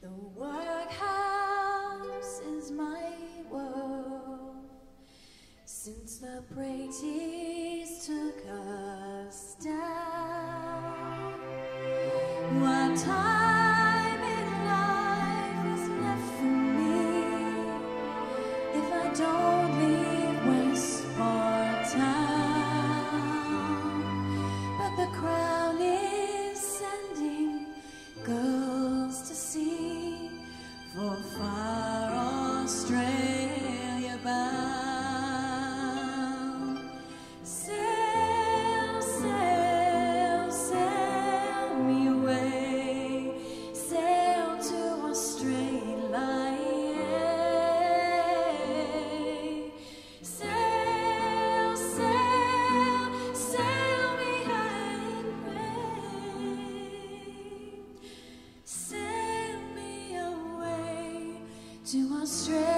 the workhouse is my woe since the preachers took What time? strength.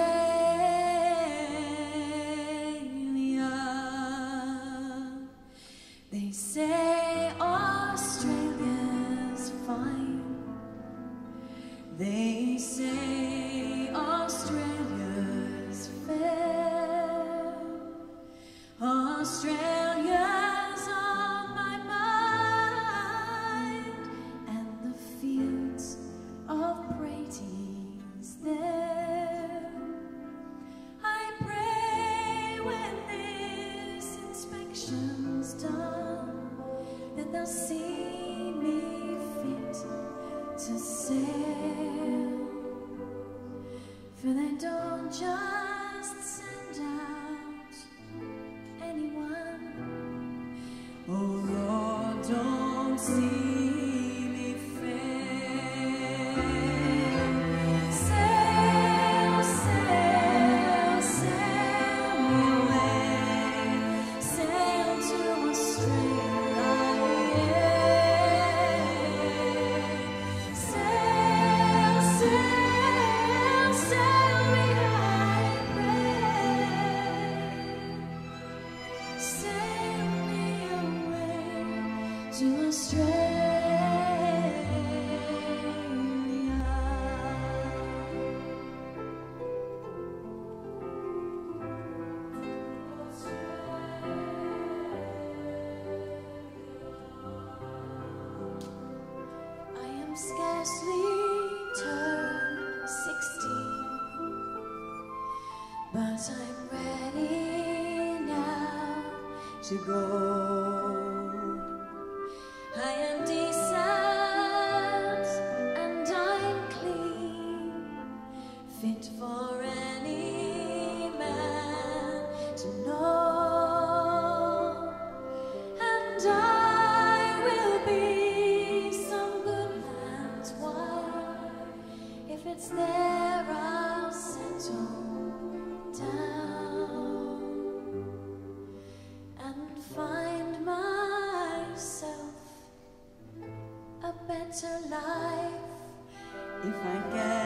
see me fit to sail. For they don't just send out anyone. Oh Lord, don't see. you astray. I am scarcely turned sixteen, but I'm ready now to go. better life if I get.